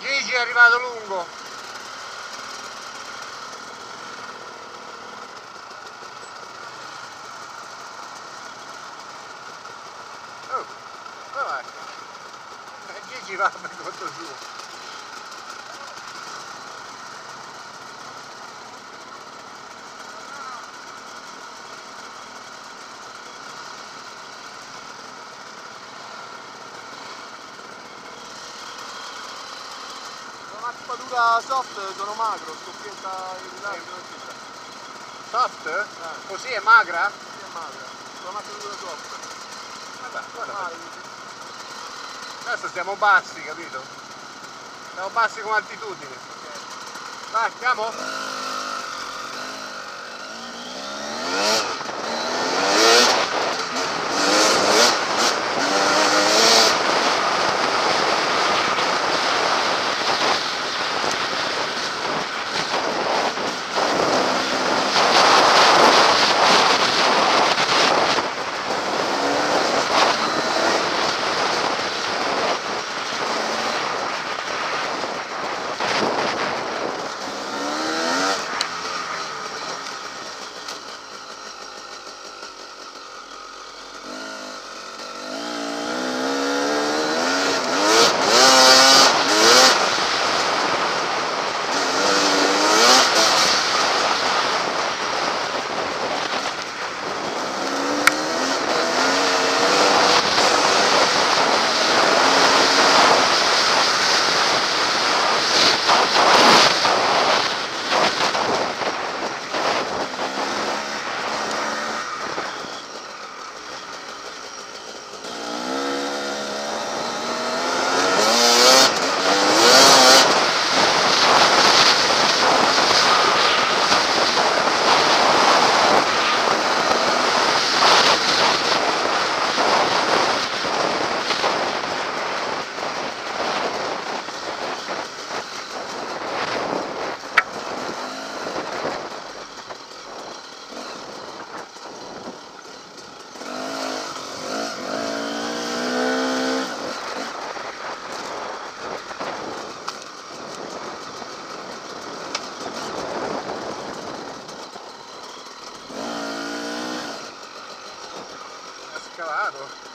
Gigi è arrivato lungo. Oh, Gigi va per conto suo. Una spadatura soft sono magro, scoppietta in ritardo. Soft? Eh. Così è magra? Sì, è magra. Una spadatura soft. Vabbè, guarda, adesso stiamo bassi, capito? Stiamo bassi come altitudine. Vai, andiamo? Scavato.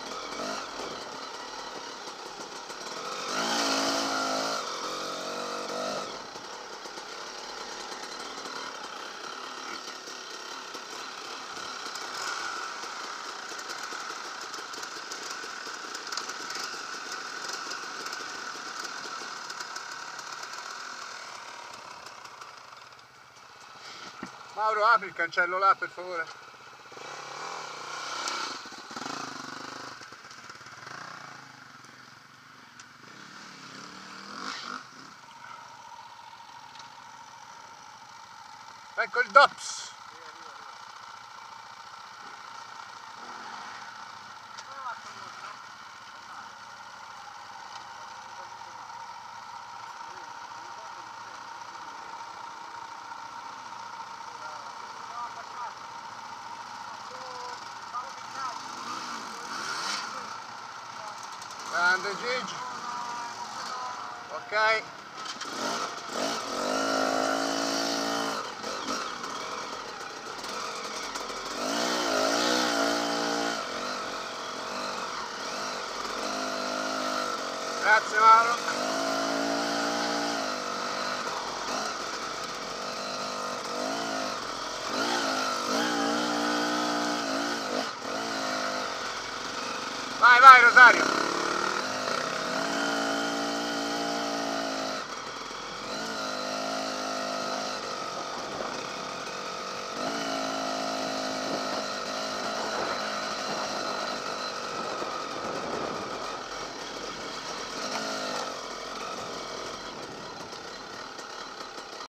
Mauro apri il cancello là per favore. Ecco il DOPS. Grande Gigi. Ok. Grazie Mauro. Vai, vai Rosario.